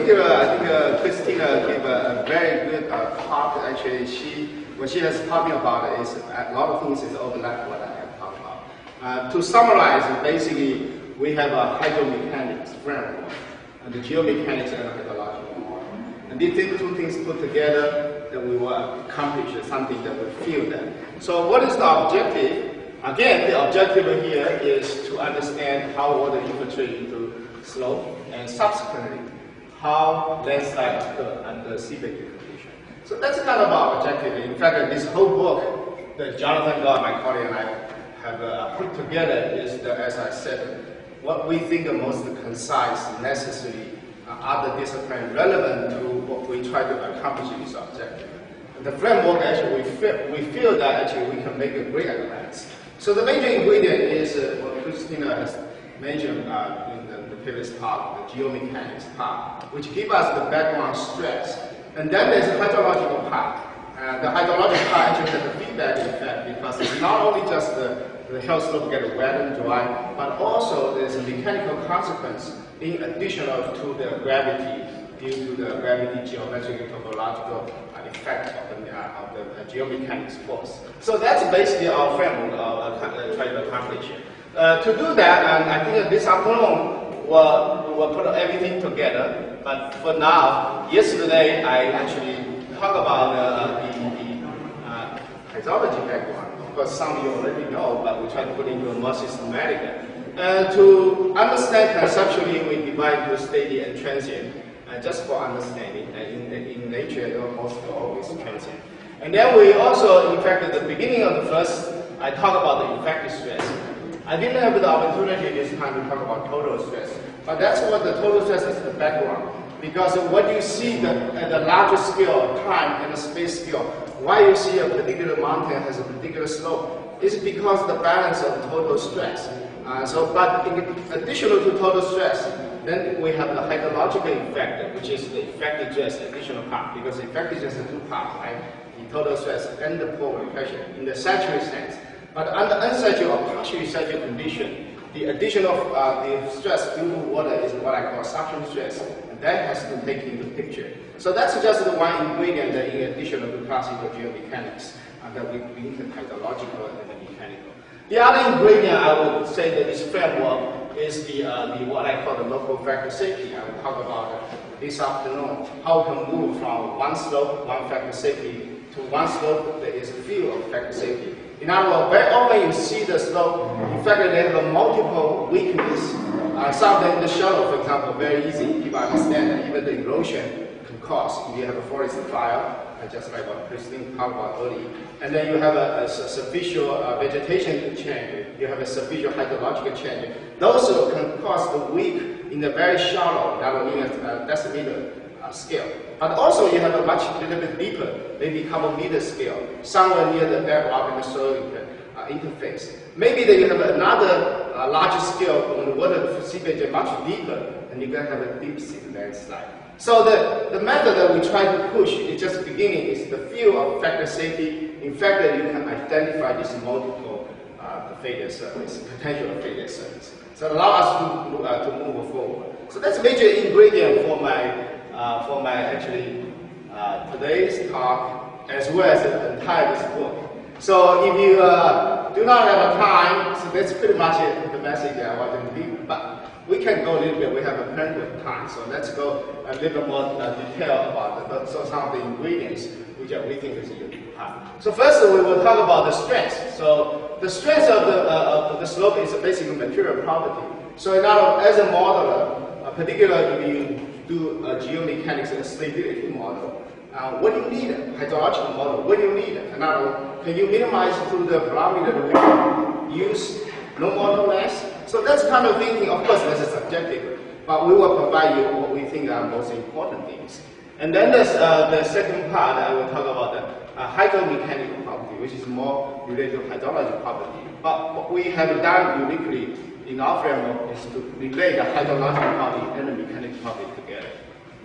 particular, I think uh, Christina gave a, a very good uh, talk. Actually, she what she was talking about is a lot of things is overlap what I have talked about. Uh, to summarize, basically, we have a hydromechanics framework, and the geomechanics and hydrological model. And these two things put together, that we will accomplish something that we feel that. So what is the objective? Again, the objective here is to understand how water infiltrates into slope, and subsequently, how landslide occur under seabed condition. So that's kind of our objective. In fact, this whole book that Jonathan Godt, my colleague, and I have uh, put together is, as I said, what we think are most concise, necessary, uh, other discipline relevant to what we try to accomplish in this objective. The framework actually, we feel, we feel that actually we can make a great advance. So the major ingredient is uh, what Christina has mentioned uh, the, part, the geomechanics part, which give us the background stress. And then there's the hydrological part. Uh, the hydrological part actually has a feedback effect because it's not only just the, the hill slope get wet and dry, but also there's a mechanical consequence in addition to the gravity due to the gravity geometric and topological effect of the, uh, of the uh, geomechanics force. So that's basically our framework of uh, trying to accomplish. Uh, to do that, and I think this afternoon we'll, we'll put everything together. But for now, yesterday I actually talked about uh, the, the uh, background. Of course, some of you already know, but we try to put into a more systematic. Uh, to understand conceptually, we divide into steady and transient, uh, just for understanding. In, in nature, almost always transient. And then we also, in fact, at the beginning of the first, I talk about the effective stress. I didn't have the opportunity this time to talk about total stress, but that's what the total stress is the background. Because what you see the, at the larger scale, time and the space scale, why you see a particular mountain has a particular slope, is because of the balance of total stress. Uh, so, but in additional to total stress, then we have the hydrological effect, which is the effective stress additional part, because effective stress is two parts, right? The total stress and the pore pressure in the saturated sense. But under unsaturated or partially saturated condition, the additional uh, the stress due to water is what I call suction stress, and that has to take into picture. So that's just the one ingredient in addition to classical geomechanics uh, that we bring the hydrological and the mechanical. The other ingredient I would say that this framework is the, uh, the what I call the local factor safety. I will talk about this afternoon how can move from one slope, one factor safety, to one slope that is a field of factor safety in words, very often you see the slope, in fact, they have a multiple weakness. Uh, some in the shallow, for example, very easy. People understand that even the erosion can cause. If you have a forest fire, just like what Christine talked about earlier, and then you have a, a, a sufficient uh, vegetation change, you have a sufficient hydrological change. Those can cause the weak in the very shallow, that will mean a decimeter uh, scale. But also you have a much little bit deeper, maybe couple meter scale, somewhere near the bedrock and the soil uh, interface. Maybe then you have another uh, larger scale on the water seepage much deeper, and you can have a deep sea landslide. So the, the method that we try to push is just beginning is the field of factor safety. In fact, that you can identify these multiple uh, failure surface, potential failure surface. So allow us to, uh, to move forward. So that's a major ingredient for my uh, for my actually uh, today's talk as well as the entire book. So if you uh, do not have a time, so that's pretty much it, the message I want to leave. But we can go a little bit. We have a plenty of time, so let's go a little more uh, detail about the, so some of the ingredients which we think is unique. So first we will talk about the strength. So the strength of the, uh, of the slope is a basically material property. So in other, as a modeler, particularly if you do a geomechanics and stability model. Uh, what do you need? A hydrological model. What do you need? Another, can you minimize through the parameter we use no more, no less? So that's kind of thinking. Of course, this is subjective, but we will provide you what we think are most important things. And then there's uh, the second part. I will talk about the uh, hydromechanical property, which is more related to hydrology property. But what we have done uniquely in our framework is to relate the hydrological property and the mechanical property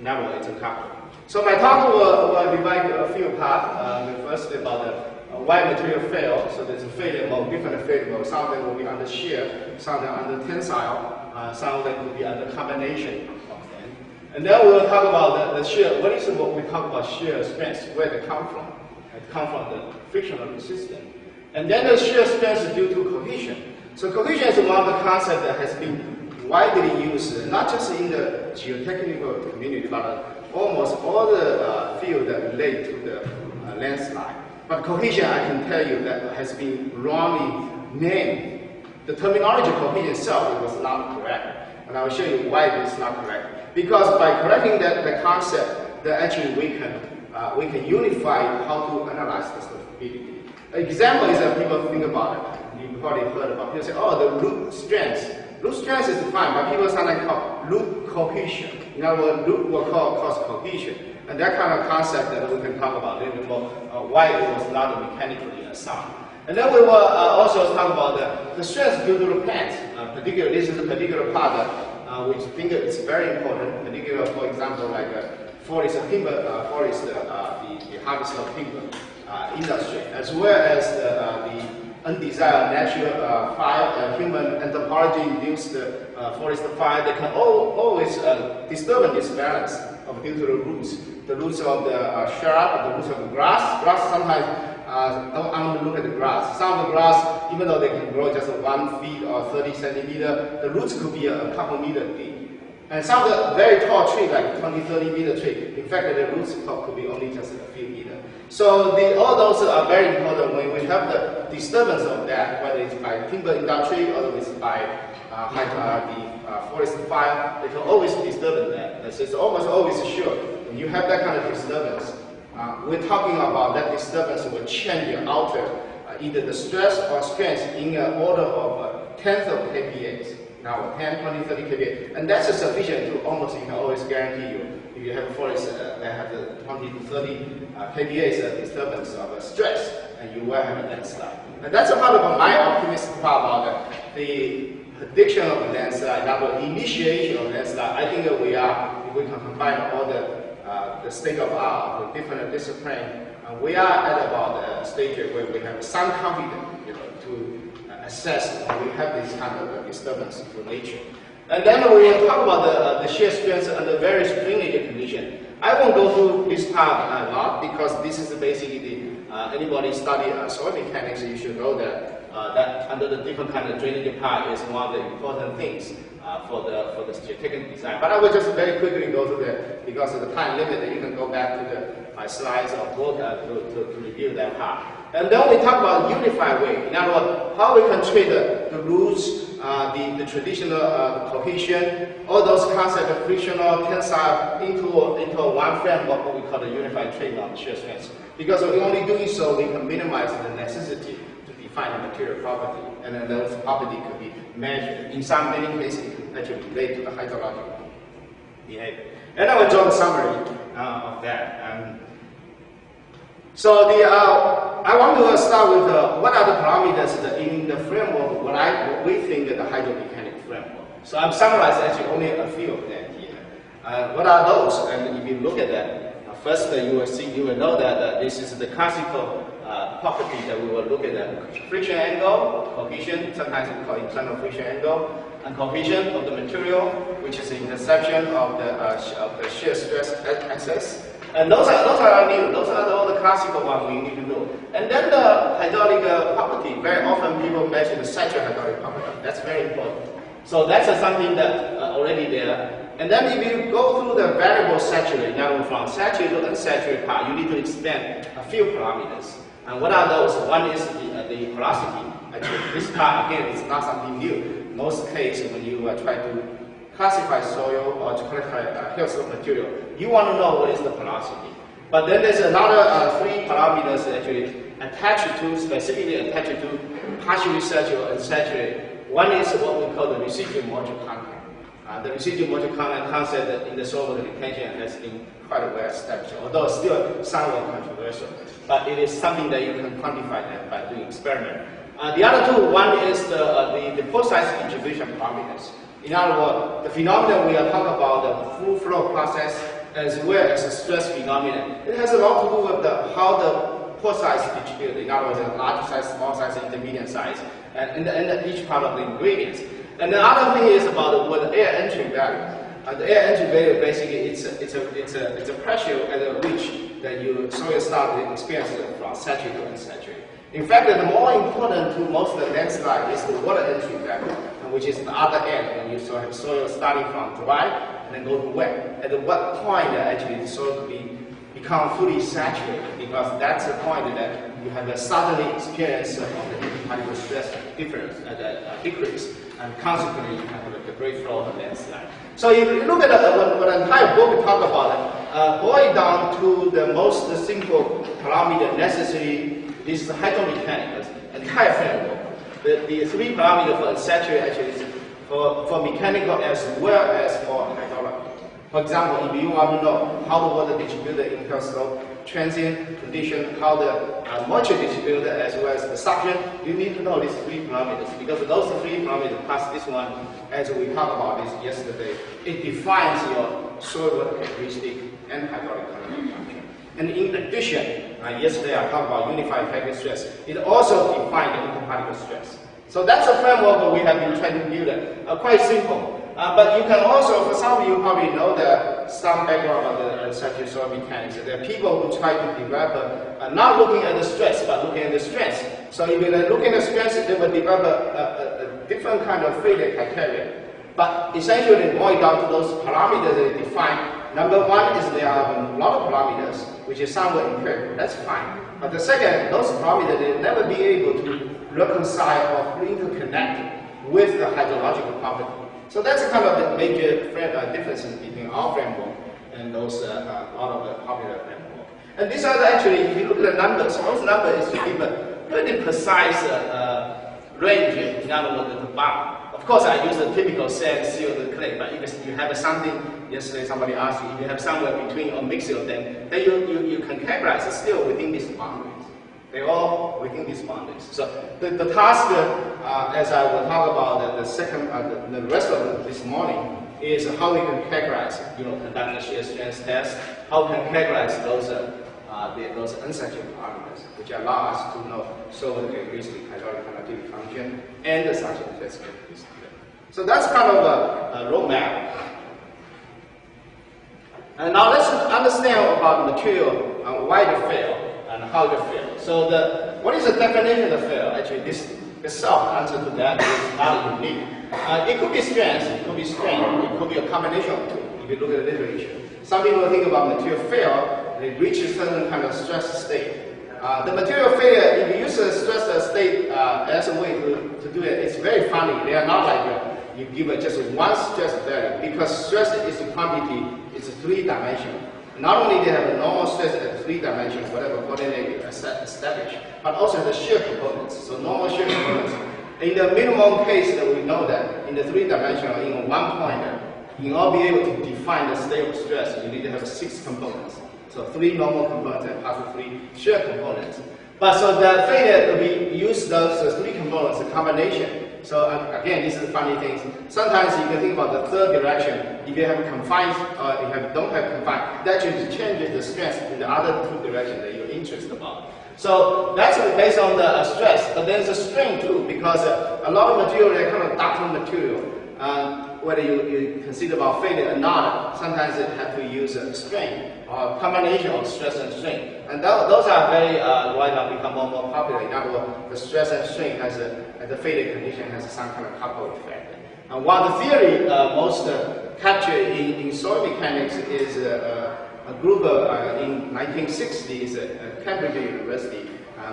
other it's a couple. So my talk will, will divide a few parts. Uh, first about the uh, why material fail. So there's a failure mode, different failure mode. Some of them will be under shear, some of them under tensile, uh, some of them will be under combination of them. And then we will talk about the, the shear, what is what we talk about shear strength, where they come from. It come from the frictional resistance. And then the shear strength is due to cohesion. So cohesion is one of the concepts that has been widely used, not just in the geotechnical community, but almost all the uh, field that relate to the uh, landslide. But cohesion, I can tell you that has been wrongly named. The terminology cohesion itself was not correct. And I will show you why it is not correct. Because by correcting that the concept, that actually we can, uh, we can unify how to analyze the stability. Example is that people think about it you probably heard about. People say, oh, the root strength. Root stress is fine, but people sometimes call root cohesion. In other words, root will call, cause cohesion. And that kind of concept that we can talk about a little bit more, uh, why it was not mechanically sound. And then we will uh, also talk about the, the stress due to the plant. Uh, particular, this is a particular part that uh, which I think is very important. Particular, for example, like uh, forest timber, uh, forest, uh, the, the harvest of timber industry, as well as the, the undesired natural uh, fire, uh, human anthropology-induced uh, forest fire, they can all, always uh, disturb this balance of, due to the roots. The roots of the uh, shrub, the roots of the grass. Grass sometimes uh, don't only look at the grass. Some of the grass, even though they can grow just one feet or 30 centimeter, the roots could be a, a couple meter deep. And some of the very tall tree, like 20, 30 meter tree, in fact, the roots could be only just. So the, all those are very important when we have the disturbance of that, whether it's by timber industry or it's by uh, uh, the uh, forest fire, they can always disturb that. So It's almost always sure when you have that kind of disturbance, uh, we're talking about that disturbance will change or alter uh, either the stress or strength in an order of uh, tenth of kPa. Now 10, 20, 30 kPa. And that's sufficient to almost, you can always guarantee you you have a forest uh, that has a 20 to 30 uh, kPa uh, disturbance of uh, stress, and you will have a landslide. And that's a part of my optimistic part about the prediction of landslide, now initiation of landslide. I think that we are, if we can combine all the uh, the state of art, the different discipline, uh, we are at about a stage where we have some confidence, you know, to assess when we have this kind of disturbance to nature. And then we will talk about the, uh, the shear strength under various drainage conditions. I won't go through this part a lot because this is basically the, uh, anybody study uh, soil mechanics, you should know that, uh, that under the different kind of drainage part is one of the important things uh, for the for the geotechnical design. But I will just very quickly go through that because of the time limit. You can go back to the my slides or book uh, to, to, to review that part. And then we talk about unified way. In other words, how we can treat the, the rules uh, the, the traditional uh, cohesion, all those concepts of frictional tensile into, into one framework, what we call the unified trade-off shear strength. Because we're only doing so, we can minimize the necessity to define a material property, and then those property could be measured. In some many cases, it could actually relate to the hydrological behavior. And I will draw the summary uh, of that. Um, so the, uh, I want to start with uh, what are the parameters in the framework, what, I, what we think the hydromechanic framework. So I'm summarizing actually only a few of them here. Uh, what are those? And if you look at that, uh, first uh, you will see, you will know that uh, this is the classical property that we will look at friction angle, cohesion, sometimes we call it internal friction angle, and cohesion of the material, which is the intersection of the, of the shear stress axis. And those are, those are new, those are all the classical ones we need to know. And then the hydraulic uh, property, very often people mention the saturated hydraulic property. That's very important. So that's uh, something that uh, already there. And then if you go through the variable saturated, now from saturated to unsaturated part, you need to expand a few parameters. And what are those? One is the, uh, the porosity. Actually, this part again is not something new. Most cases when you uh, try to classify soil or to classify uh, hill slope material, you want to know what is the porosity. But then there's another uh, three parameters actually attached to, specifically attached to partially saturated and unsaturated. One is what we call the residual moisture content. Uh, the residual moisture content concept in the soil retention has been quite well established, although still somewhat controversial. But it is something that you can quantify that by doing experiment. Uh, the other two, one is the, uh, the, the pore size distribution parameters. In other words, the phenomenon we are talking about, the full flow process, as well as the stress phenomenon, it has a lot to do with the, how the pore size is distributed. In other words, the large size, small size, intermediate size, and in, the, the, each part of the ingredients. And the other thing is about the, the air entry value. Uh, the air entry value basically it's a, it's a, it's a, it's a pressure at which that you soil start to experience from saturated to unsaturated. In fact, the more important to most of the landslide is the water entry level, which is the other end when you have soil starting from dry and then go to wet. At what point actually the soil could be become fully saturated because that's the point that you have a suddenly experience of the particle stress difference, uh, uh, decrease, and consequently you have a debris flow and landslide. So if you look at the, what, what entire book we talk about, uh, boil down to the most simple parameter necessary this is hydromechanics, entire framework. The, the three parameters for actually is for, for mechanical as well as for hydraulic. For example, if you want to know how the water distributed in terms of transient condition, how the uh, moisture distributed as well as the suction, you need to know these three parameters because those three parameters plus this one, as we talked about this yesterday, it defines your soil water characteristic and hydraulic function. And in addition, uh, yesterday I talked about unified effective stress. It also defines the interparticle stress. So that's a framework that we have been trying to build. Uh, quite simple. Uh, but you can also, for some of you probably know that some background on the uh, saturated soil mechanics. There are people who try to develop, uh, not looking at the stress, but looking at the strength. So if you're looking at the strength, they will develop a, a, a different kind of failure criteria. But essentially, boil down to those parameters that define Number one is there are a lot of parameters which is somewhat impaired. That's fine. But the second, those parameters will never be able to reconcile or interconnect with the hydrological property. So that's a kind of the major uh, differences between our framework and those uh, uh, lot of the popular framework. And these are actually, if you look at the numbers, those numbers give a pretty precise uh, uh, range, in other words, the bar. Of course, I use the typical sand, silt clay, but if you have something yesterday somebody asked you, if you have somewhere between a mixture of them, then you, you, you can categorize still within these boundaries. They're all within these boundaries. So the, the task, uh, as I will talk about the, the second, uh, the, the rest of this morning, is how we can categorize, you know, conduct a shear strength test, how we can categorize those, uh, the, those unsaturated which allow us to know so the characteristic hydraulic conductivity function and the suction test characteristic. So that's kind of a, a roadmap and now let's understand about material and why they fail and how they fail. So the what is the definition of fail? Actually, this the self answer to that is not unique. Uh, it could be strength, it could be strength, it could be a combination of two. If you look at the literature, some people think about material fail, they reach a certain kind of stress state. Uh, the material failure, if you use a stress state uh, as a way to, to do it, it's very funny. They are not like uh, you give it just one stress value because stress is a quantity it's a three dimensional. Not only they have a normal stress at three dimensions, whatever coordinate established, but also the shear components. So normal shear components. In the minimum case that we know that in the three dimensional, in one point, in order to be able to define the state of stress, you need to have six components. So three normal components and possibly three shear components. But so the failure to be use those three components, a combination, so uh, again, this is funny thing. Sometimes you can think about the third direction. If you have confined, or uh, if you don't have confined, that just changes the stress in the other two directions that you're interested about. So that's based on the uh, stress, but there's a strain too, because a lot of material, they're kind of ductile material. Whether you, you consider about failure or not, sometimes it have to use a strain a combination of stress and strain. And that, those are very, uh, right now become more and more popular. In other words, the stress and strain has a, the failure condition has some kind of couple effect. And while the theory uh, most uh, captured in, in soil mechanics is uh, uh, a group of, uh, in 1960s at Cambridge University,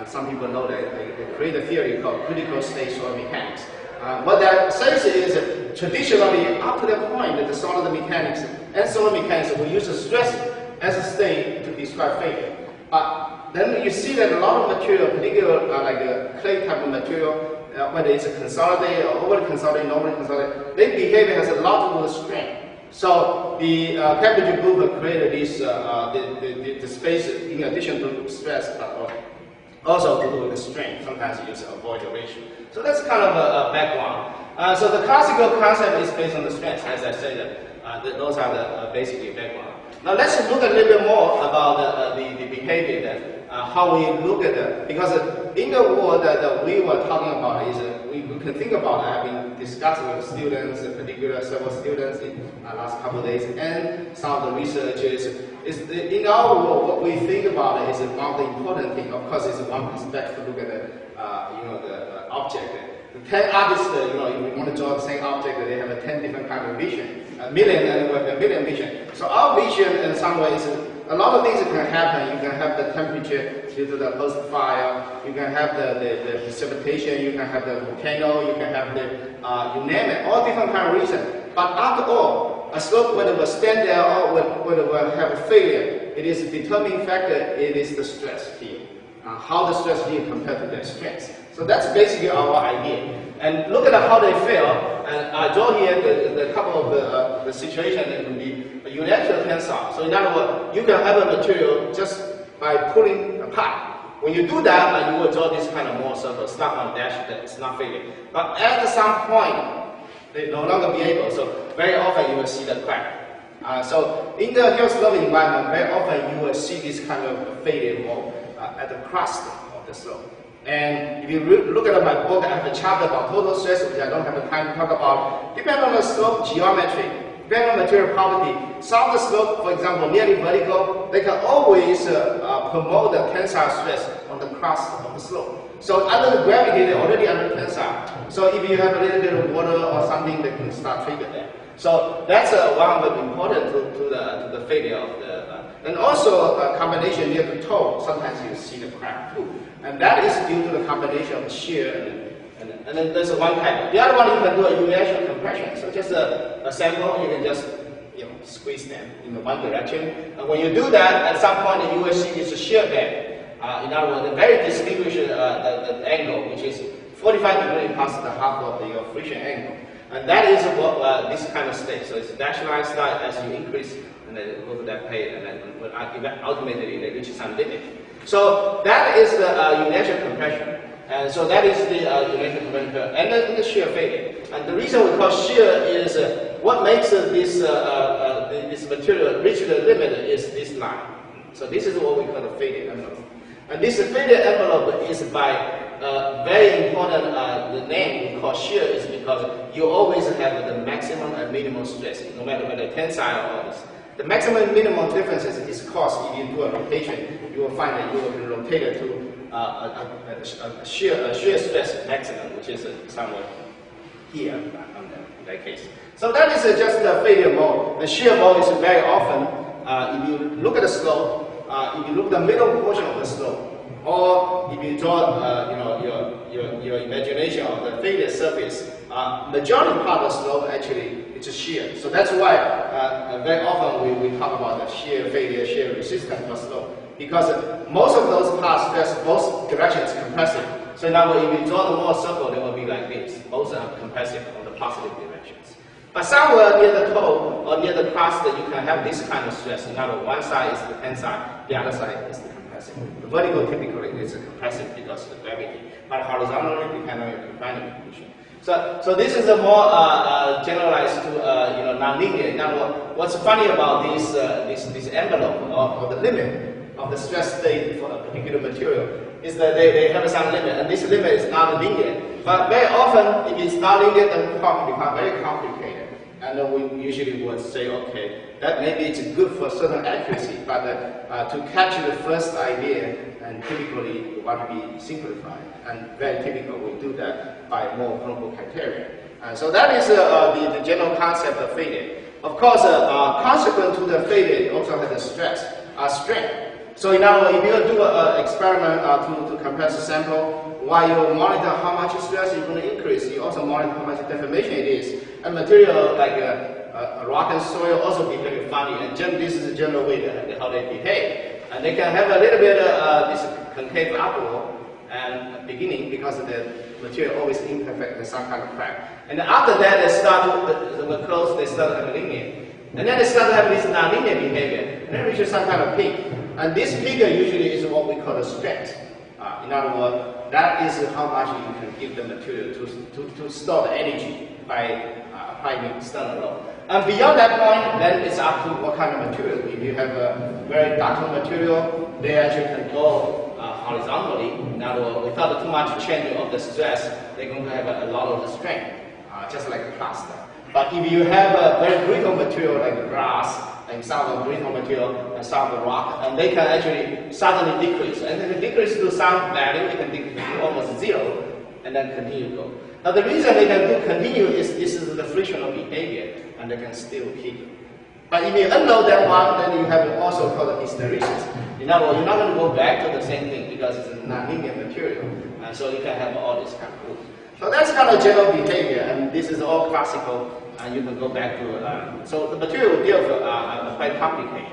some people know that they, they created a theory called critical state soil mechanics. Uh, what that says is traditionally, up to that point, the solid mechanics and soil mechanics will use the stress as a state to describe failure. But then you see that a lot of material, particularly uh, like a clay type of material, uh, whether it's a consolidated or overly consolidated, normally consolidated, their behavior has a lot to do. So the uh, Cambridge group created this uh, uh, the, the, the, space in addition to stress, but also to do with the strain. Sometimes you use a Avoided ratio. So that's kind of a, a background. Uh, so the classical concept is based on the strength, as I said. Uh, those are the uh, basically background. Now let's look a little bit more about the, uh, the, the, behavior that uh, how we look at it. Because in the world that we were talking about is we, we can think about that. I've been discussing with students, in particular several students in the last couple of days, and some of the researchers. Is in our world, what we think about is one of the important thing. Of course, it's one perspective to look at the, uh, you know, the uh, object. The ten artists, uh, you know, if you want to draw the same object, they have a ten different kind of vision, a million and a million vision. So our vision, in some ways, a lot of things can happen. You can have the temperature due to the host fire. You can have the, the, the precipitation. You can have the volcano. You can have the, uh, you name it, all different kind of reasons. But after all, a slope whether will stand there or whether will have a failure, it is a determining factor, it is the stress here. Uh, how the stress here compared to the strength. So that's basically our idea. And look at how they fail. And I draw here the, the couple of the, uh, the situation that can be unilateral tensile. So in other words, you can have a material just by pulling apart. When you do that, you will draw this kind of Mohr circle, start on dash that is not failing. But at some point, they no longer be able. So very often you will see the crack. Uh, so in the slope environment, very often you will see this kind of more uh, at the crust of the slope. And if you look at my book, I have a chapter about total stress, which I don't have the time to talk about. Depending on the slope geometry, depending on material property, some of the slope, for example, nearly vertical, they can always uh, uh, promote the tensile stress on the crust of the slope. So under the gravity, they're already under tensile. So if you have a little bit of water or something, they can start trigger that. So that's uh, one of the important to, to, the, to the failure of the, uh, and also a combination near the toe, sometimes you see the crack too. And that is due to the combination of shear and, and, and then there's one type. The other one you can do a unilateral compression. So just a, a sample, you can just you know, squeeze them in the one direction. And when you do that, at some point you will see a shear band. Uh, in other words, a very distinguished uh, the, the angle, which is 45 degrees past the half of the uh, friction angle. And that is what uh, this kind of state. So it's dashed line style as you increase and then go to that plate and then ultimately they reach some limit. So that is the uh, unilateral compression. And so that is the uh, unilateral compression and then the shear failure. And the reason we call shear is uh, what makes uh, this, uh, uh, this material reach the limit is this line. So this is what we call the failure envelope. And this failure envelope is by uh, very important, uh, the name we call shear is because you always have the maximum and minimum stress, no matter whether tensile or this. The maximum and minimum differences is caused if you do a rotation, you will find that you will be rotated to uh, a, a, a, shear, a shear stress maximum, which is somewhere here in that case. So that is just the failure mode. The shear mode is very often, uh, if you look at the slope, uh, if you look at the middle portion of the slope, or if you draw, uh, you know, your, your, your imagination of the failure surface, uh, majority part of the slope actually is shear. So that's why uh, very often we, we talk about the shear failure, shear resistance for slope. Because most of those parts stress both directions compressive. So now if you draw the Mohr circle, they will be like this. Both are compressive on the positive directions. But somewhere near the toe or near the crust, you can have this kind of stress. In other one side is the tensile, the other side is the compressive. The vertical typically is compressive because of the gravity, but horizontally depends on your confining condition. So, so this is a more uh, uh, generalized to uh, you know nonlinear. Now, what's funny about this uh, this this envelope or, or the limit of the stress state for a particular material is that they, they have a some limit, and this limit is not linear. But very often, if it's not linear, then problem becomes very complicated. And then we usually would say, okay, that maybe it's good for certain accuracy, but uh, uh, to capture the first idea, and typically we want to be simplified. And very typical, we do that by Mohr-Coulomb criteria. So that is uh, uh, the, the general concept of failure. Of course, uh, consequent to the failure, also has a stress, a strength. So words, if you do an experiment to, to compress a sample, while you monitor how much stress you're going to increase, you also monitor how much deformation it is. And material like rock and soil also behave funny, and this is the general way that, how they behave. And they can have a little bit of uh, this concave upward and beginning because the material always imperfect and some kind of crack. And after that, they start to, the, close, they start linear. And then they start to have this nonlinear behavior, and then reach some kind of peak. And this peak usually is what we call a strength. Uh, in other words, that is how much you can give the material to, to, to store the energy by uh, applying external load. And beyond that point, then it's up to what kind of material. If you have a very ductile material, they actually can go uh, horizontally, words, without too much change of the stress, they're going to have a, lot of the strength, uh, just like a plaster. But if you have a very brittle material like glass, and some of the brittle material and some of the rock, and they can actually suddenly decrease. And then decrease to some value, it can decrease to almost zero, and then continue to go. Now the reason they can do continue is this is the frictional behavior, and they can still keep. But if you unload that one, then you have also called hysteresis. In other words, you're not going to go back to the same thing because it's a nonlinear material, and so you can have all this kind of group. So that's kind of general behavior, and this is all classical, and you can go back to, uh, so the material deals uh, are quite complicated.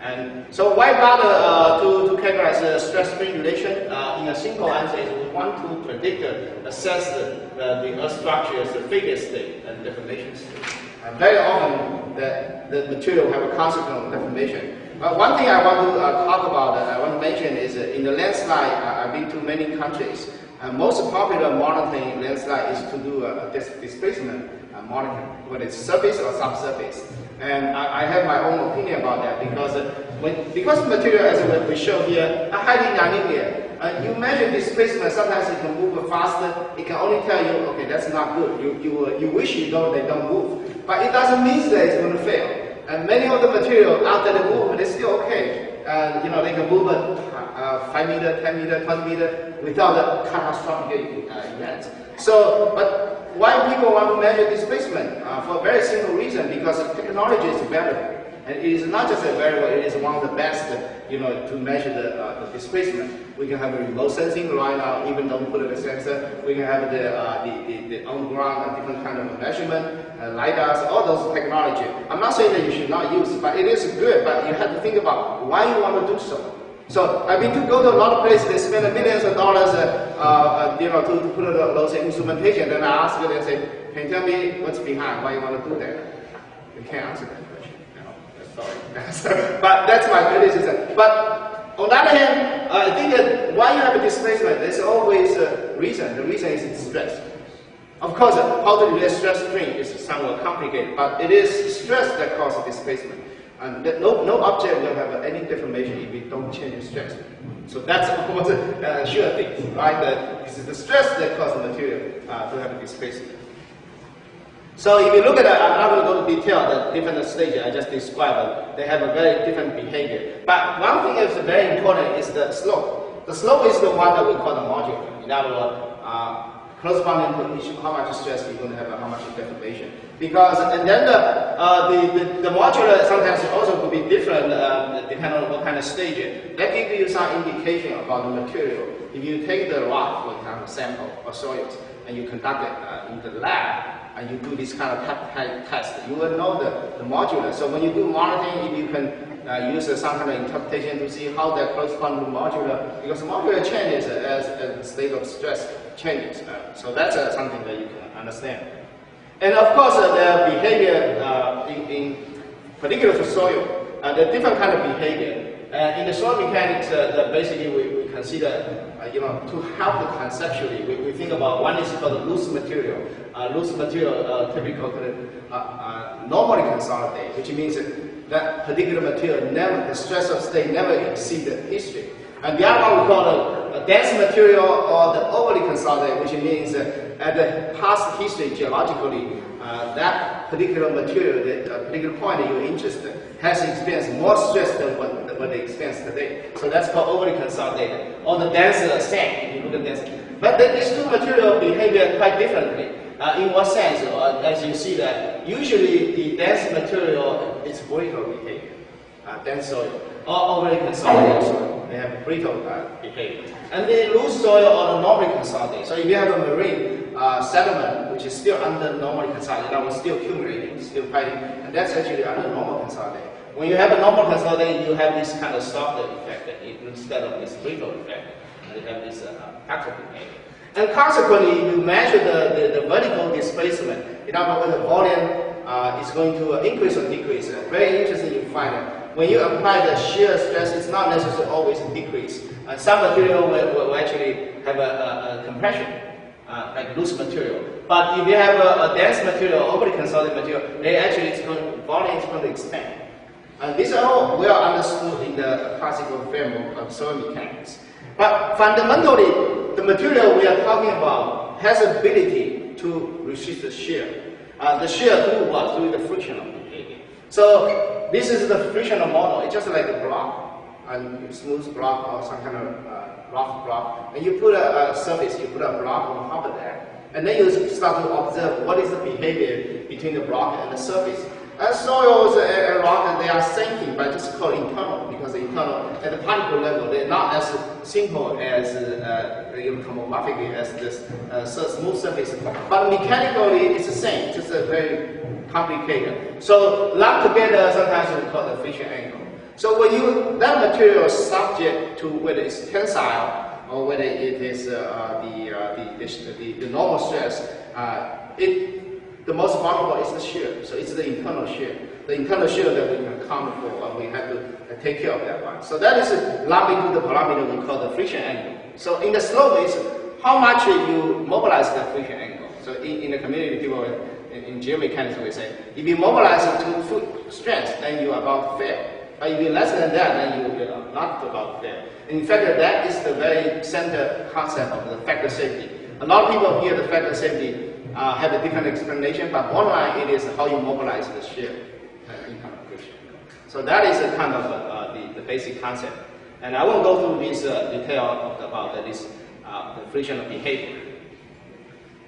And so why bother uh, to, to characterize the stress-strain relation? Uh, in a simple answer is we want to predict, uh, assess the, the Earth structure's failure state and deformation state. And very often the, the material have a consequent deformation. But one thing I want to uh, talk about, uh, I want to mention is in the landslide, I've been to many countries. Uh, most popular monitoring landslide is to do a, dis displacement uh, monitoring, whether it's surface or subsurface. And I, I, have my own opinion about that because uh, when, because the material, as we show here, are highly nonlinear. Uh, you measure displacement, sometimes it can move faster. It can only tell you, okay, that's not good. You, you, uh, you wish you don't, they don't move. But it doesn't mean that it's going to fail. And many of the material after they move, they're still okay. Uh, you know, they can move a, uh, 5 meter, 10 meter, 20 meter without a catastrophic event. So, but why people want to measure displacement? Uh, for a very simple reason, because technology is better. And it is not just a variable, it is one of the best, you know, to measure the, uh, the displacement. We can have a remote sensing right now, even though we put a sensor. We can have the, uh, the, the, the on-ground different kind of measurement, uh, LiDARs, all those technology. I'm not saying that you should not use, but it is good, but you have to think about why you want to do so. So I mean, to go to a lot of places, they spend millions of dollars, uh, uh, you know, to, to put those instrumentation. Then I ask them, they say, can you tell me what's behind? Why you want to do that? They can't answer that question. Know, sorry. but that's my criticism. But on the other hand, uh, I think that why you have a displacement, there's always a reason. The reason is stress. Of course, how to relate stress strain is somewhat complicated, but it is stress that causes displacement. And no, no object will have any deformation if we don't change the stress. So that's a uh, sure thing, right? That this is the stress that causes the material uh, to have displacement. So if you look at I'm not going to go into detail, the different stages I just described, they have a very different behavior. But one thing that's very important is the slope. The slope is the one that we call the modular. In other words, uh, corresponding to how much stress you're going to have and how much deformation. Because and then the uh, the, the, the modular sometimes also could be different uh, depending on what kind of stage. That gives you some indication about the material. If you take the rock, for example, sample or soils, and you conduct it uh, in the lab, and you do this kind of test, you will know the, the modular. So when you do monitoring, if you can uh, use uh, some kind of interpretation to see how that corresponds to modular, because modular changes as, as the state of stress changes. Uh, so that's uh, something that you can understand. And of course, uh, the behavior uh, in, in, particular for soil, the different kind of behavior. in the soil mechanics, basically we, we consider you know, to help the conceptually, we, we think about one is called loose material. Uh, loose material uh, typically uh, normally consolidate, which means that particular material never, the stress of state never exceed the history. And the other one we call dense material or the overly consolidated, which means uh, at the past history geologically, uh, that particular material, that uh, particular point that you're interested has experienced more stress than what, what they experience today. So that's called overly consolidated. Or the dense sand, if you look at this. But these two materials behave quite differently. Uh, in what sense? Uh, as you see that, usually the dense material is brittle behavior, uh, dense soil, or overly consolidated. They have brittle uh, behavior. And they lose soil the normally consolidated. So if you have a marine uh, sediment which is still under normally consolidated, that was still accumulating, still fighting, and that's actually under normal consolidated. When you have a normal consolidated, you have this kind of softer effect instead of this brittle effect. And you have this uh, behavior. And consequently, you measure the, the, the vertical displacement. In other words, the volume uh, is going to increase or decrease. Uh, very interesting you find when you apply the shear stress, it's not necessarily always decrease. Uh, some material will, will, actually have a, a, a compression, uh, like loose material. But if you have a, a dense material, overly consolidated material, they actually it's going, volume is going to expand. And these are all well understood in the classical framework of soil mechanics. But fundamentally, the material we are talking about has ability to resist the shear. Uh, the shear through what? Through the frictional behavior. So this is the frictional model. It's just like a block, a smooth block or some kind of uh, rough block. And you put a, a surface, you put a block on top of that. And then you start to observe what is the behavior between the block and the surface. As soils and rock, they are sinking, but it's called internal because internal at the particle level, they're not as simple as uh, you know, tomographic as this uh, smooth surface. But mechanically, it's the same, just a very complicated. So lumped together, sometimes we call the friction angle. So when you that material is subject to whether it's tensile or whether it is uh, uh the, uh, the, the, the, normal stress, uh, it the most vulnerable is the shear. So it's the internal shear. The internal shear that we can account for, and we have to uh, take care of that one. So that is lumping the parameter we call the friction angle. So in the slope is how much you mobilize the friction angle. So in, in the community, people in, in geomechanics we say, if you mobilize to full strength, then you are about to fail. But if you less than that, then you are not about to fail. In fact, that is the very center concept of the factor safety. A lot of people hear the factor safety uh, have a different explanation, but one line it is how you mobilize the shear uh. So that is a kind of uh, the, the basic concept. And I won't go through this uh, detail about this uh, the friction behavior.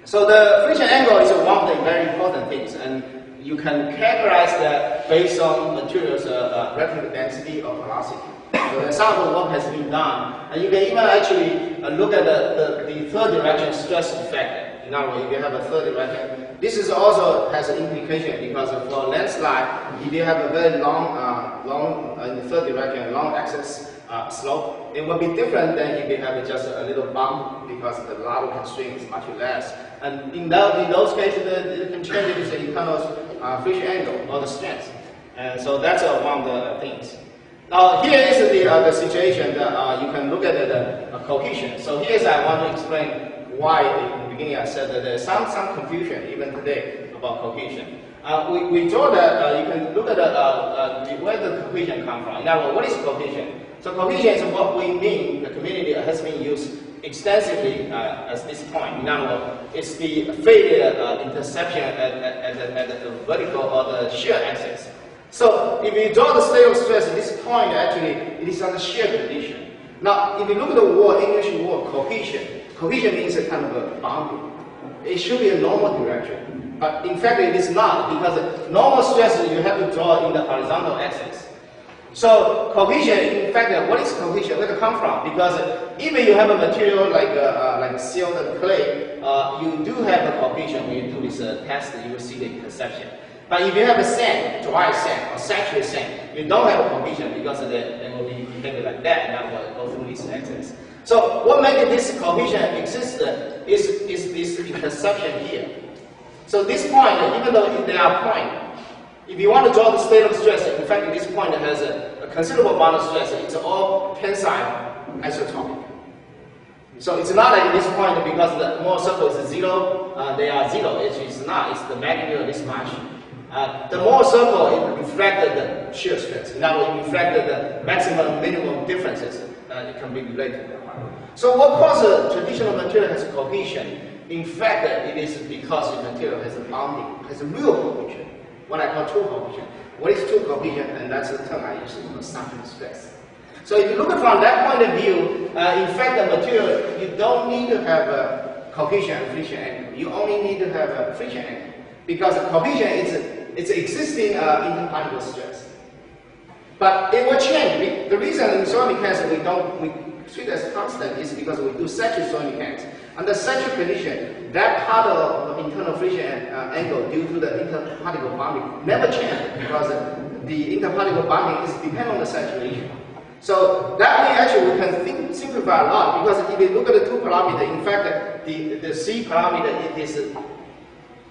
So the friction angle is one of the very important things, and you can characterize that based on materials' uh, relative density or velocity. So some of the work has been done, and you can even actually look at the, the, the third direction stress effect words, if you have a third direction, this is also has an implication because for landslide, if you have a very long, uh, long uh, in the third direction, long axis uh, slope, it will be different than if you have just a little bump because the lateral constraint is much less. And in, that, in those cases, the, the is the internal uh, friction angle or the strength. And so that's uh, one of the things. Now here is the, uh, the situation that uh, you can look at the uh, cohesion. So here's I want to explain why in the beginning I said that there's some, some confusion even today about cohesion. Uh, we, we draw that, uh, you can look at the, uh, uh where the cohesion come from. Now, what is cohesion? So cohesion is what we mean, the community has been used extensively uh, at this point. Words, it's the failure uh, interception at, at, at, at, the vertical or the shear axis. So if you draw the state of stress at this point, actually, it is on the shear condition. Now, if you look at the word, English word cohesion, Cohesion means a kind of a boundary. It should be a normal direction. But in fact, it is not because normal stress you have to draw in the horizontal axis. So cohesion, in fact, what is cohesion? Where it come from? Because even you have a material like uh, uh, like and clay, uh, you do have a cohesion when you do this uh, test. You will see the interception. But if you have a sand, dry sand or saturated sand, you don't have a cohesion because the, it will be behaving like that, and that will go through this axis. So what makes this cohesion exist is, is this intersection here. So this point, even though they are point, if you want to draw the state of stress, in fact this point has a, a considerable amount of stress. It's all tensile isotropic. So it's not like this point because the Mohr circle is zero, uh, they are zero. It is not. It's the magnitude of this much. Uh, the Mohr circle it reflected the shear stress. Words, it reflected the maximum minimum differences. Uh, it can be related. So what causes traditional material has cohesion? In fact, it is because the material has a bonding, has a real cohesion, what I call true cohesion. What is true cohesion? And that's the term I use for suction stress. So if you look from that point of view, uh, in fact, the material, you don't need to have a cohesion and friction angle. You only need to have a friction angle. Because cohesion is it's existing uh, interparticle stress. But it will change. The reason in soil mechanics we don't we treat as constant is because we do saturated soil mechanics. Under saturated condition, that part of internal friction uh, angle due to the interparticle bonding never change because the interparticle bonding is dependent on the saturation. So that way actually we can think, simplify a lot because if you look at the two parameters, in fact the, the C parameter it is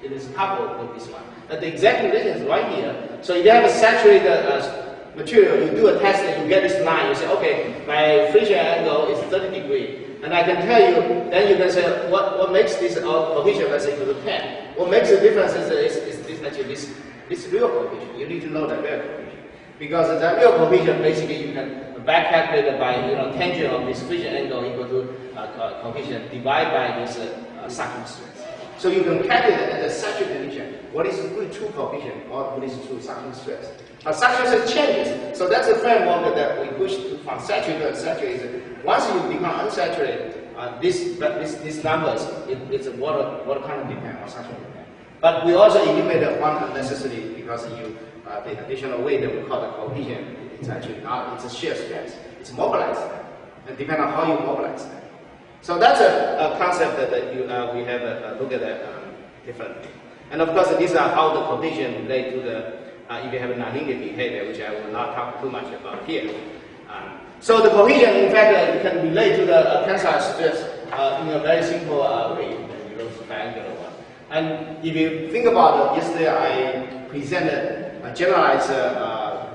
it is coupled with this one. But the exact relation is right here. So if you have a saturated uh, material, you do a test and you get this line, you say, okay, my friction angle is 30 degree. And I can tell you, then you can say, what, what makes this cohesion, let's say, equal to 10? What makes the difference is, is, is, is actually this, this real cohesion. You need to know that real cohesion. Because the real cohesion, basically, you can back calculate by you know tangent of this friction angle equal to uh, cohesion divided by this uh, suction stress. So you can calculate at the suction condition what is good true cohesion or what is true suction stress. Suction changes. So that's the framework that we push from saturated to unsaturated. Once you become unsaturated, uh, this, this, these numbers, it, it's a water, water current depend or suction depend. But we also eliminated one unnecessary because you, uh, the additional weight that we call the cohesion, it's actually not, it's a shear stress. It's mobilized. And depend on how you mobilize that. So that's a, a concept that, that you, uh, we have a, a look at that um, differently. And of course, these are how the cohesion relate to the, uh, if you have a nonlinear behavior, which I will not talk too much about here. Um, so the cohesion, in fact, uh, you can relate to the uh, tensile stress uh, in a very simple uh, way, the triangular one. And if you think about it, yesterday I presented a generalized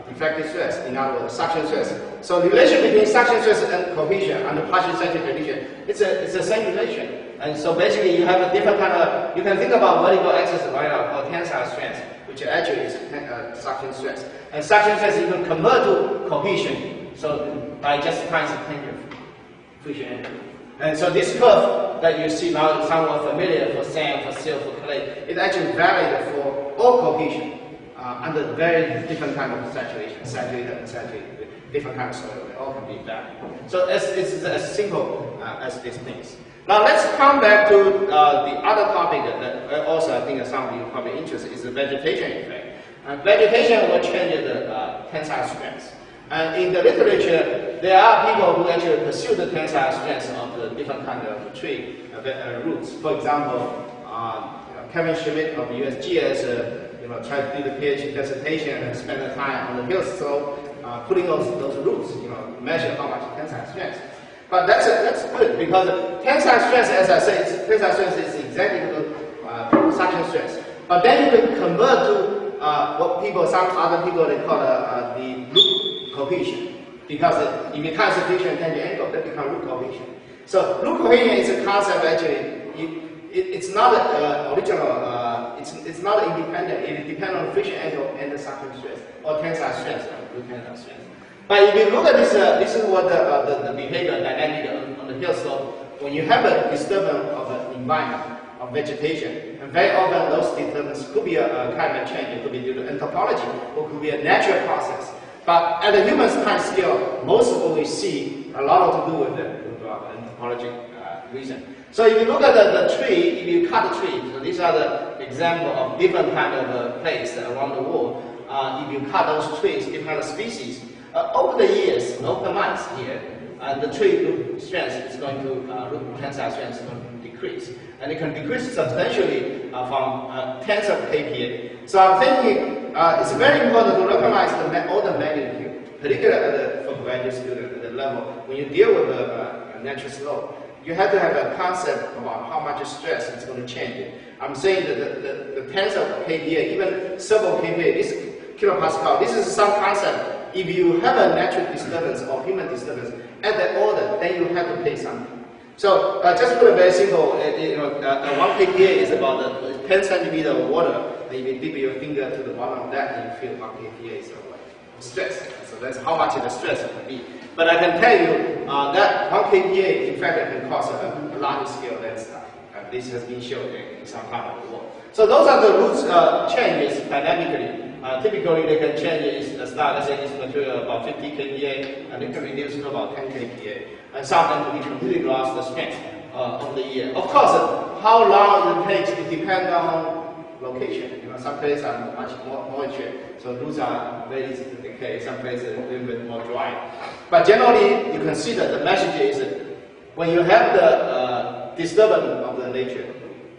effective stress, in other words, suction stress. So the relation between suction stress and cohesion under partial saturated condition, it's a it's the same relation. And so basically you have a different kind of, you can think about vertical axis right now called tensile stress, which actually is uh, suction stress. And suction stress can convert to cohesion. So by just tangent friction. And so this curve that you see now is somewhat familiar for sand, for silt, for clay. It actually varied for all cohesion uh, under very different kind of saturation, saturated and saturated, different kind of soil, they all can be valid. So it's, it's as simple uh, as these things. Now let's come back to uh, the other topic that also I think some of you probably interested is the vegetation effect. Uh, vegetation will change the uh, tensile strength. And in the literature, there are people who actually pursue the tensile strength of the different kind of tree uh, roots. For example, Kevin Schmidt of USGS you know, try to do the PhD dissertation and spend the time on the hill slope, uh, putting those, those roots, you know, measure how much tensile strength. But that's, that's good because tensile stress, as I said, tensile stress is exactly the uh, suction stress. But then you can convert to uh, what people, some other people, they call uh, the root cohesion. Because if you times the friction tangent angle, that becomes root cohesion. So root cohesion is a concept actually, it, it, it's not uh, original uh, it's, it's not independent. It depends on the friction angle and the suction stress or tensile stress, tensile stress. But if you look at this, uh, this is what the, uh, the, the, behavior dynamic on, on the hill slope. When you have a disturbance of the environment, of vegetation, and very often those disturbances could be a, a climate change, it could be due to anthropology, or could be a natural process. But at the human time scale, most of what we see a lot to do with the, with anthropologic uh, reason. So if you look at the, the tree, if you cut the tree, so these are the example of different kind of uh, place around the world. Uh, if you cut those trees, different species, uh, over the years, over the months here, and the tree root strength is going to, uh, root tensile strength is going to decrease. And it can decrease substantially uh, from uh, tens of kPa. So I'm thinking uh, it's very important to recognize the, all the magnitude, particularly at the, for graduate student at the level, when you deal with the uh, natural slope you have to have a concept about how much stress is going to change. I'm saying that the, the, the tens of kPa, even several kPa, this kilopascal, this is some concept. If you have a natural disturbance or human disturbance at that order, then you have to pay something. So uh, just put it very simple, uh, you know, uh, uh one kPa is about uh, 10 centimeter of water. If you dip your finger to the bottom of that, and you feel one kPa is of stress. So that's how much the stress can be. But I can tell you uh, that 1 kPa, in fact, can cause a, a scale than stuff. And this has been shown in some part of the world. So those are the root uh, changes dynamically. Uh, typically, they can change the start, let's say this material about 50 kPa, and it can reduce to about 10 kPa. And some of them can completely lost the strength uh, over the year. Of course, how long it takes, it depends on location. You know, some places are much more moisture, so roots are very easy to decay. Some places a little bit more dry. But generally, you can see that the message is when you have the uh, disturbance of the nature,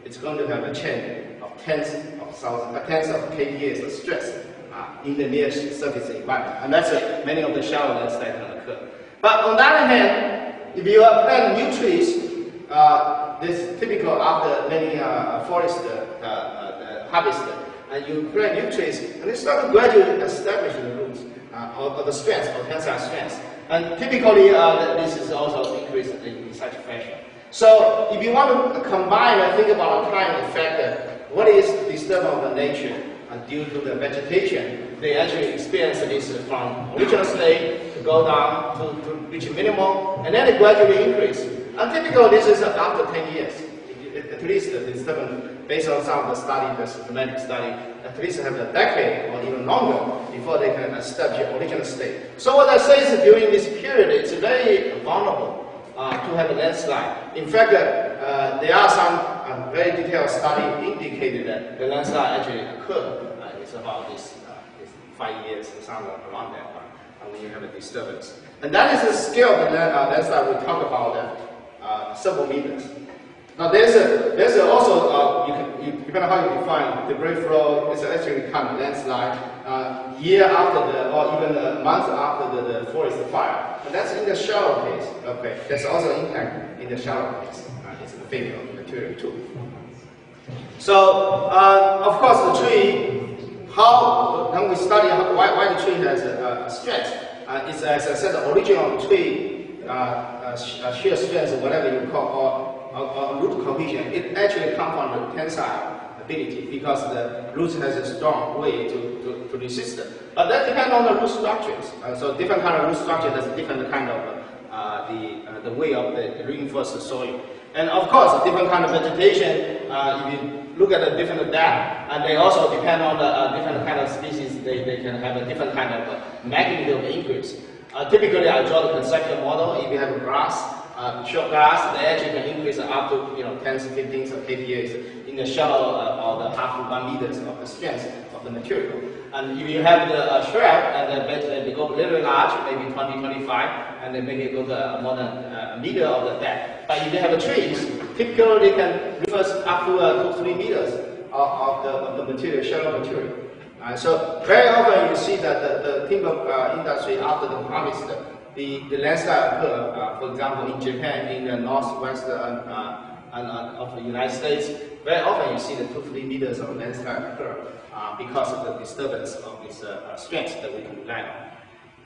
it's going to have a change of tens of thousands, uh, tens of kPa of stress uh, in the near surface environment. And that's uh, many of the showers that can occur. But on the other hand, if you are plant new trees, uh, this typical after many uh, forest uh, harvest, and you plant new trees, and they start gradually establish the roots uh, or the strength or tensile strength. And typically, uh, this is also increased in, such fashion. So if you want to combine and think about a time effect, what is disturbance of the nature uh, due to the vegetation, they actually experience this from original state to go down to, to reach minimum, and then it gradually increase. And typically, this is after 10 years. At least the disturbance, based on some of the study, the systematic study, at least have a decade or even longer before they can establish the original state. So what I say is during this period, it's very vulnerable uh, to have a landslide. In fact, uh, there are some uh, very detailed study indicated that the landslide actually occurred. Uh, it's about this, uh, this five years, somewhere around that one, uh, when you have a disturbance. And that is the scale of the landslide we talk about several meters. Now there's a, there's a also uh, you can you, depending on how you define the debris flow is actually kind of landslide uh, year after the or even a month after the, the forest fire. And that's in the shallow case. Okay, there's also impact in the shallow case. Uh, it's the failure of material too. So uh, of course the tree. How when we study how, why, why the tree has a, a uh, it's as I said the original tree uh, uh, shear strength, whatever you call, or of, root cohesion, it actually comes from the tensile ability because the root has a strong way to, to, to resist. But that depends on the root structures. Uh, so different kind of root structure has different kind of uh, the, uh, the way of the reinforced soil. And of course, different kind of vegetation, uh, if you look at the different depth, and they also depend on the uh, different kind of species, they, they can have a different kind of magnitude of increase. Uh, typically, I draw the conceptual model. If you have grass, uh, short grass, they actually can increase up to you know 10s, 15s, or kPa in the shallow uh, or the half to one meters of the strength of the material. And if you have the uh, shrub and the they go a little large, maybe 20, 25, and then maybe go to more than uh, a meter of the depth. But if you have a trees, typically they can reverse up to uh, two, three meters of, of, the, of the material, shallow material. Uh, so very often you see that the, the timber uh, industry after the harvest the, the landslide occur, uh, for example, in Japan, in the northwest uh, uh, uh, of the United States, very often you see the two, three meters of landslide occur uh, because of the disturbance of this uh, strength that we can rely on.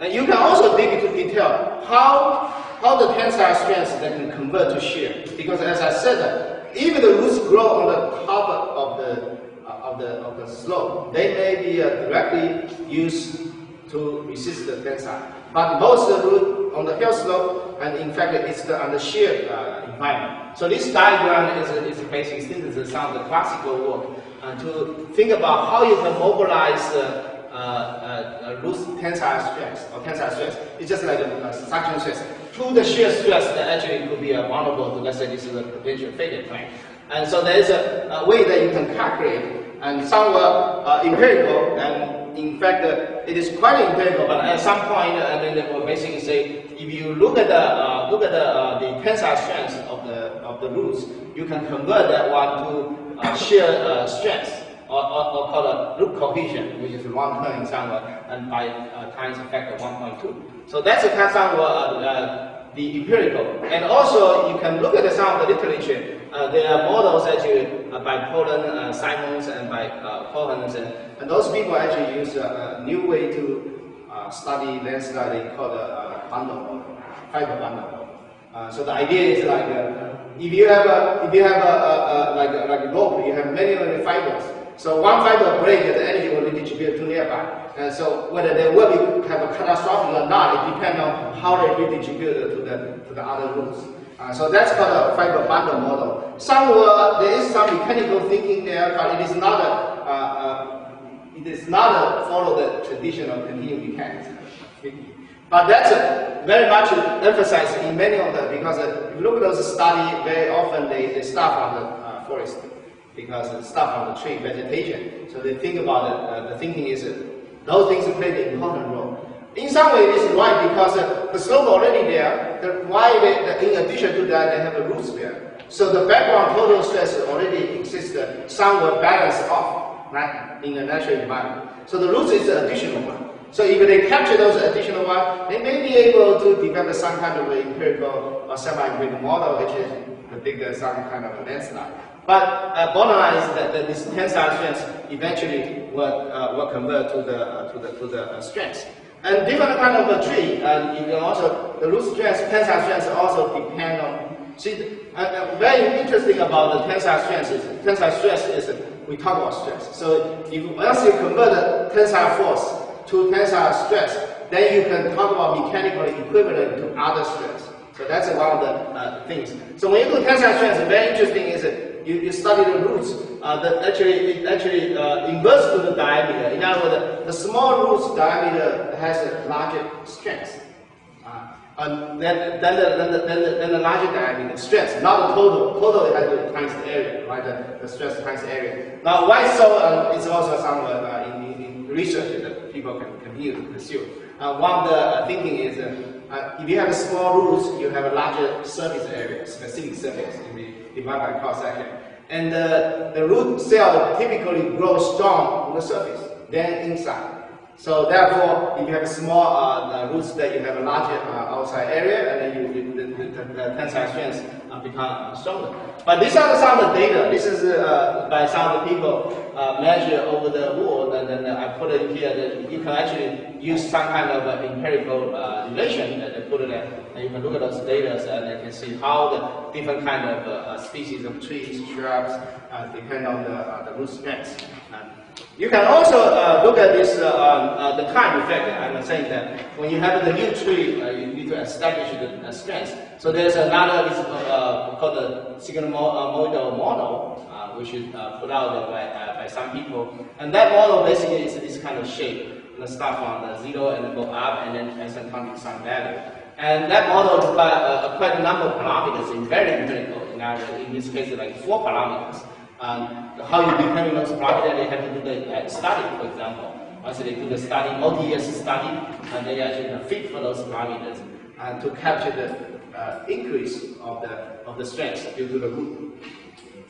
And you can also dig into detail how, how the tensile strength that can convert to shear. Because as I said, even the roots grow on the top of the, of the, of the slope, they may be directly used to resist the tensile. But most of the root on the hill slope, and in fact, it's the, on the shear uh, environment. So this diagram is a, is a basic synthesis of the classical work uh, to think about how you can mobilize uh, uh, uh, root tensile stress or tensile stress. It's just like a, a suction stress. Through the shear stress that actually could be vulnerable to, let's say, this is a potential failure point. And so there is a, a, way that you can calculate and somewhat uh, empirical and in fact, uh, it is quite empirical, but at some point, uh, then they basically say, if you look at the uh, look at the, uh, the tensile strength of the of the roots, you can convert that one to uh, shear uh, strength, or, or, or called a root cohesion, which is one term in somewhere, and by times a factor 1.2. So that's a kind of the empirical. And also, you can look at some of the literature. Uh, there are models actually uh, by Pollen, uh, Simons, and by uh, Cohens, and, those people actually use a, new way to uh, study landslide called a bundle model, fiber bundle model. Uh, so the idea is like if you have a if you have a, a, a like a, like a rope, you have many many fibers. So one fiber break, the energy will be distributed to nearby. And so whether they will be, have a catastrophic or not, it depends on how they redistribute to the, to the other roots. Uh, so that's called a fiber bundle model. Some will, there is some mechanical thinking there, but it is not a, uh, uh, it is not a follow the traditional continuum mechanics. But that's uh, very much emphasized in many of them because uh, if you look at those studies, very often they, they start from the uh, forest because it starts from the tree vegetation. So they think about it, the thinking is those things play an important role. In some way, this is right because uh, the slope already there. The, why they, in addition to that, they have the roots there. So the background total stress already exists uh, somewhere balanced off, right, in the natural environment. So the roots is the additional one. So if they capture those additional one, they may be able to develop some kind of empirical or semi-empirical model, which is predict some kind of landslide. But uh, bottom line is that, that this tensile strength eventually will, uh, will convert to the, uh, to the, to the uh, strength. And different kind of a tree, and you can also, the root strength, tensile strength also depend on, see, uh, very interesting about the tensile strength is, tensile stress is we talk about stress. So if once you convert the tensile force to tensile stress, then you can talk about mechanical equivalent to other stress. So that's one of the uh, things. So when you do tensile stress, very interesting is you, you study the roots. Uh, that actually it actually uh, inverse to the diameter. In other words, the small roots diameter has a larger strength. Uh, and then, then, the, then, the, then, the, then the larger diameter stress, not the total. Total has to times the area, right? The, the stress times the area. Now, why so? Uh, it's also some uh, in, in, research that people can continue to pursue. Uh, one of the uh, thinking is uh, if you have a small roots, you have a larger surface area, specific surface, divided by cross section. And the root cell typically grows strong on the surface than inside. So therefore, if you have small uh, roots, that you have a larger uh, outside area, and then you, the, the, tensile strength uh, become stronger. But these are some of the data. This is uh, by some of the people uh, measure over the wall, and then uh, I put it here. That you can actually use some kind of uh, empirical uh, relation and put it there, and you can look at those data, and you can see how the different kind of species of trees, shrubs, depend on the, the root strength. You can also uh, look at this, uh, um, uh, the time effect. I'm saying that when you have the new tree, uh, you need to establish the uh, strength. So there's another uh, called the sigmoidal model, which is put out by, by some people. And that model basically is this kind of shape. You start from the zero and go up and then asymptotic some value. And that model is uh, quite a number of parameters in very empirical. In, in this case, like four parameters. Um, how you determine what's those parameters, they have to do the uh, study, for example. Once they do the study, multi-year study, and they actually fit for those parameters and to capture the uh, increase of the of the strength due to the root.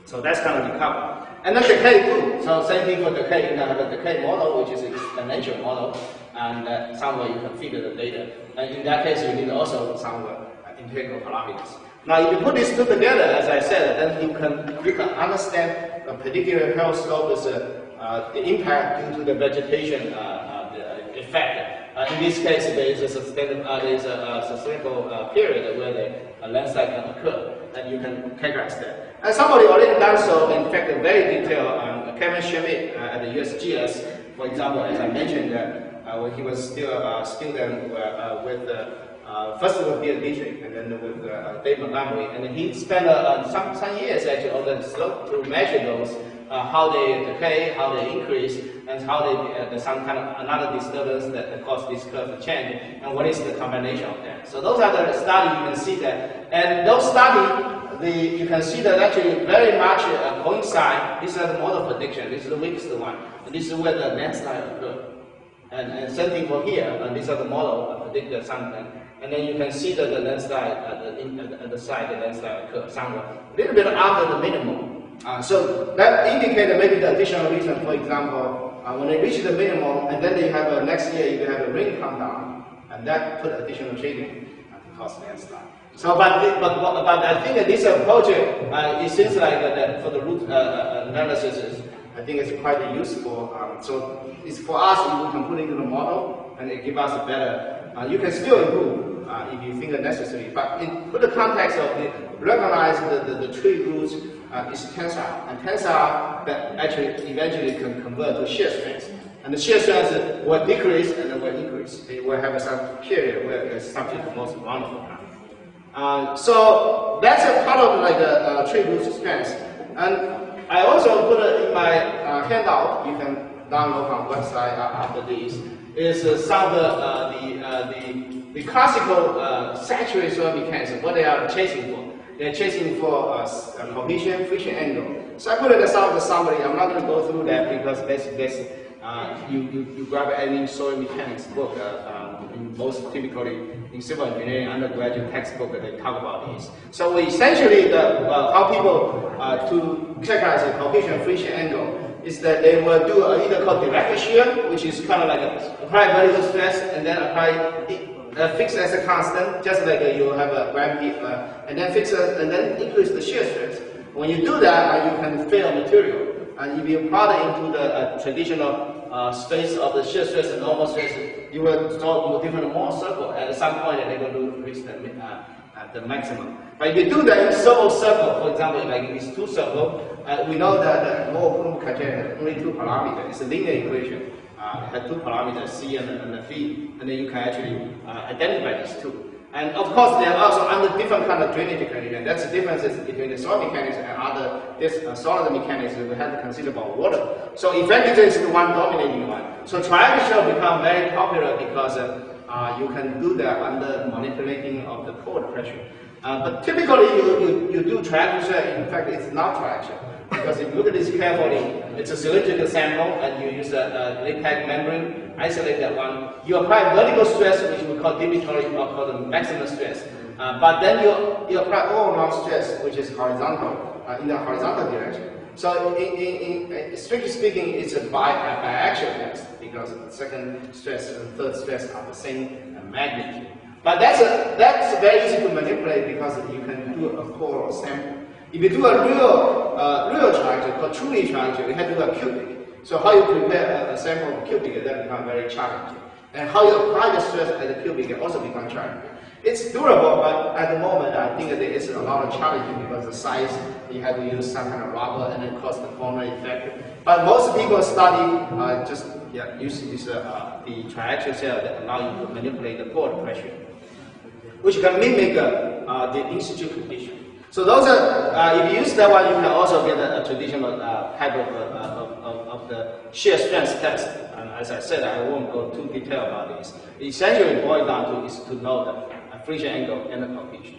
So that's kind of the cover. And then the decay too. So same thing for the decay. You can have a decay model, which is exponential model, and uh, somewhere you can figure the data. And in that case, you need also somewhere uh, integral parameters. Now, if you put these two together, as I said, then you can you can understand a particular hill slope is uh, uh, the impact due to the vegetation uh, uh the uh, effect. Uh, in this case, there is a sustainable uh, there is a, a sustainable period where the landslide can occur, and you can categorize that. And somebody already done so. In fact, very detailed. Um, Kevin Schmidt at the USGS, for example, as I mentioned, when he was still a student with the uh, first with Bill Dietrich, and then with uh, Dave Montgomery, and he spent uh, some, some years actually on the slope to measure those, uh, how they decay, how they increase, and how they, uh, some kind of another disturbance that, causes this curve to change, and what is the combination of that. So those are the studies, you can see that. And those studies, the, you can see that actually very much uh, coincide. This is the model prediction. This is the weakest one. And this is where the landslide occur. And, and same thing for here. And these are the model predict something. And then you can see that the landslide at the, in, at the, at the side, the landslide occur somewhere a little bit after the minimum. Uh, so that indicates maybe the additional reason, for example, uh, when they reach the minimum, and then they have a, next year you have a rain come down, and that put additional triggering to cause landslide. So, but, but, but I think this approach, uh, it seems like that for the root uh, uh, analysis, is, I think it's quite useful. Um, so it's for us, we can put it into the model, and it gives us a better uh, you can still improve uh, if you think it necessary, but in the context of the, recognize the, the, the tree roots uh, is tensile, and tensile that actually eventually can convert to shear strength. And the shear strength will decrease and then will increase. It will have some period where it's something most wonderful. Uh, so that's a part of like a, uh, tree root strength. And I also put it in my uh, handout. You can download from website after this is uh, some of the, uh, the, uh, the, the, classical uh, saturated soil mechanism, what they are chasing for. They're chasing for uh, cohesion, friction angle. So I put it as of the summary. I'm not going to go through that because basically uh, you, you, you grab any soil mechanics book, um, most typically in civil engineering undergraduate textbook, they talk about this. So essentially, the, uh, how people uh, to characterize the cohesion friction angle is that they will do a, either called direct shear, which is kind of like a, apply very little stress and then apply uh, fix as a constant, just like uh, you have a gravity, uh, and then fix a, and then increase the shear stress. When you do that, uh, you can fail material. And if you plot it into the uh, traditional uh, space of the shear stress and normal stress, you will draw a different Mohr circle. At some point, they're going to reach the at the maximum. But if you do the interval circle, for example, like these two circles, uh, we know that the Mohr criteria has only two parameters. It's a linear equation. Uh, it has two parameters, C and, and phi, and then you can actually uh, identify these two. And of course, there are also under different kind of drainage conditions. That's the differences between the soil mechanics and other this uh, solid mechanics we have to consider about water. So effectively, it's the one dominating one. So shell become very popular because uh, uh, you can do that under manipulating of the pore pressure. Uh, but typically, you, you, you do traction. In fact, it's not traction. Because if you look at this carefully, it's a cylindrical sample and you use a, a membrane, isolate that one. You apply vertical stress, which we call diminutory, or call the maximum stress. Uh, but then you, you apply all-around stress, which is horizontal, uh, in the horizontal direction. So in, in, in, strictly speaking, it's a bi, a biaxial test because the second stress and third stress are the same magnitude. But that's, a, that's very easy to manipulate because you can do a core sample. If you do a real, uh, real called truly triaxial, you have to do a cubic. So how you prepare a, a sample of cubic, that becomes very challenging. And how you apply the stress at the cubic also becomes challenging. It's durable, but at the moment, I think there is a lot of challenging because the size, you have to use some kind of rubber and then cause the corner effect. But most people study uh, just yeah, use this, uh, the triaxial cell that allow you to manipulate the pore pressure, which can mimic uh, the in-situ condition. So those are, uh, if you use that one, you can also get a, a traditional uh, type of, uh, of, of, of, the shear strength test. And as I said, I won't go too detail about this. Essentially, boil down to is to know the friction angle and the coefficient.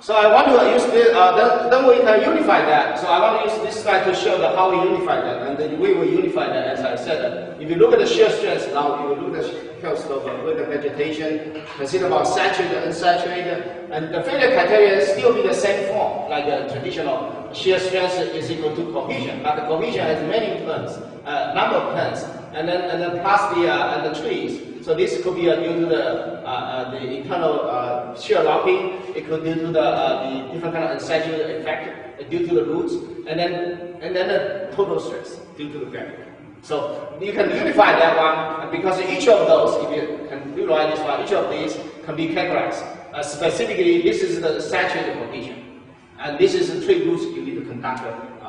So I want to use this, uh, then, then we can unify that. So I want to use this slide to show that how we unify that. And the way we unify that, as I said, if you look at the shear stress now, you look at the slope with the vegetation, consider about saturated, and unsaturated, and the failure criteria still be the same form, like the traditional shear stress is equal to cohesion, but the cohesion has many terms, uh, number of terms, and then and then plus the uh, and the trees. So this could be uh, due to the, uh, uh, the internal uh, shear locking, it could due to the, uh, the different kind of unsaturated effect due to the roots, and then, and then the total stress due to the gravity. So you can unify that one, because each of those, if you can utilize this one, each of these can be categorized. Uh, specifically, this is the saturated condition, and this is the tree roots you need to conduct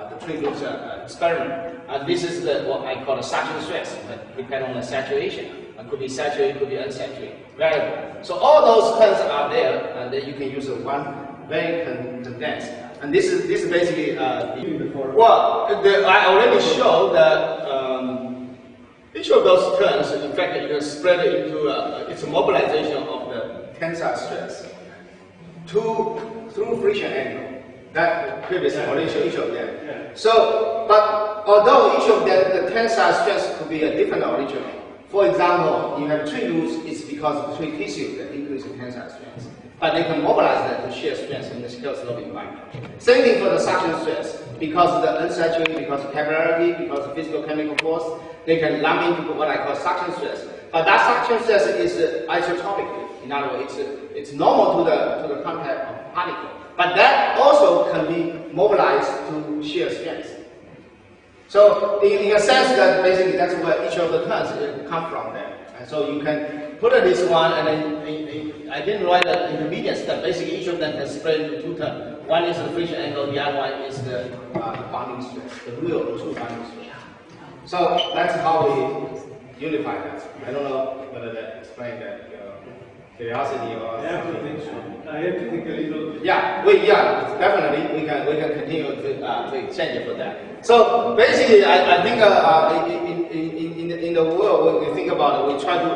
the tree roots experiment. And this is the, what I call the saturated stress, depending on the saturation. It could be saturated, it could be unsaturated. So all those terms are there, and then you can use one very condensed. And this is this is basically uh, well, the, I already showed that um, each of those terms, in fact, you can spread it into uh, it's a mobilization of the tensile stress to through friction angle. That previously already showed each of them. Yeah. So, but although each of them, the tensile stress could be a different origin, for example, you have tree roots, it's because of tree tissue that increase the tensile strength. But they can mobilize that to shear strength in the scale slope environment. Same thing for the suction stress. Because of the unsaturated, because of capillarity, because of physical chemical force, they can lump into what I call suction stress. But that suction stress is uh, isotropic. In other words, it's, uh, it's normal to the, to the contact of particle. But that also can be mobilized to shear strength. So in, a sense that basically that's where each of the terms come from there. And so you can put this one and then I didn't write the intermediate step. Basically each of them can split into two terms. One is the friction angle, the other one is the uh, bonding stress, the real true bonding stress. So that's how we unify that. I don't know whether that explained that curiosity or I have to think. I have to think a little. Yeah, we yeah definitely we can we can continue to uh, to exchange for that. So basically, I, I think uh, uh, in, in, in, in the world, when we think about it, we try to,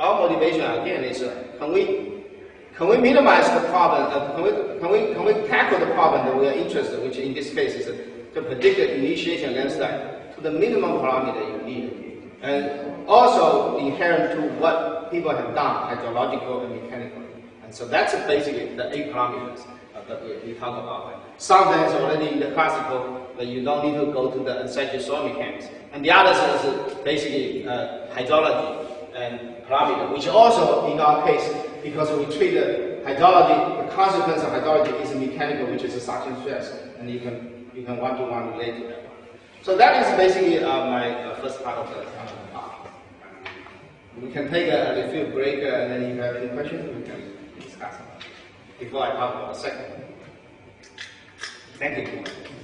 our motivation again is uh, can we can we minimize the problem, uh, can, we, can, we, can we tackle the problem that we are interested in, which in this case is uh, to predict the initiation landslide to the minimum parameter you need. And also inherent to what people have done, hydrological and mechanical. And so that's basically the eight parameters uh, that we, we talk about. Some of them is already in the classical, but you don't need to go to the unsaturated soil mechanics. And the others is basically uh, hydrology and parameter, which also in our case, because we treat the hydrology, the consequence of hydrology is a mechanical, which is a suction stress, and you can you can one to one relate to that. So that is basically uh, my uh, first part of the. We can take a, a little break, uh, and then if you have any questions, we can discuss. Before I talk about the second. Thank you.